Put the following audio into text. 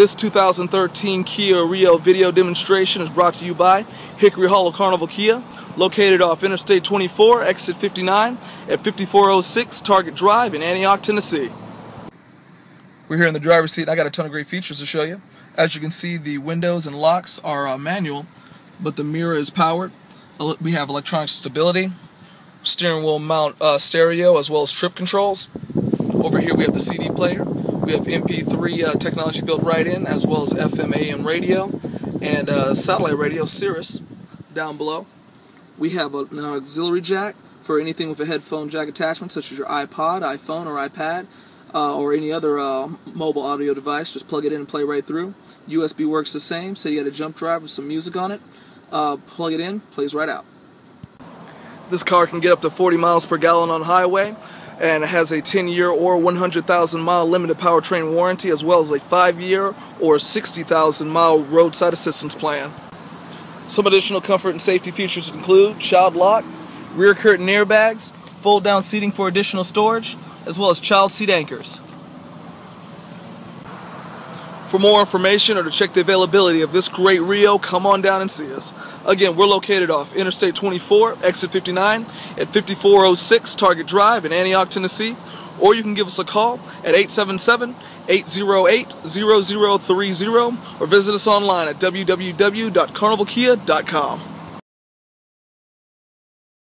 This 2013 Kia Rio video demonstration is brought to you by Hickory Hollow Carnival Kia, located off Interstate 24, exit 59 at 5406 Target Drive in Antioch, Tennessee. We're here in the driver's seat. I got a ton of great features to show you. As you can see, the windows and locks are uh, manual, but the mirror is powered. We have electronic stability, steering wheel mount uh, stereo, as well as trip controls. Over here we have the CD player. We have MP3 uh, technology built right in, as well as FM AM radio and uh, satellite radio, Sirius, down below. We have an auxiliary jack for anything with a headphone jack attachment, such as your iPod, iPhone, or iPad, uh, or any other uh, mobile audio device. Just plug it in and play right through. USB works the same. Say you got a jump drive with some music on it, uh, plug it in, plays right out. This car can get up to 40 miles per gallon on highway and has a 10 year or 100,000 mile limited powertrain warranty as well as a 5 year or 60,000 mile roadside assistance plan. Some additional comfort and safety features include child lock, rear curtain airbags, fold down seating for additional storage, as well as child seat anchors. For more information or to check the availability of this great Rio, come on down and see us. Again, we're located off Interstate 24, exit 59 at 5406 Target Drive in Antioch, Tennessee. Or you can give us a call at 877 808 0030 or visit us online at www.carnivalkia.com.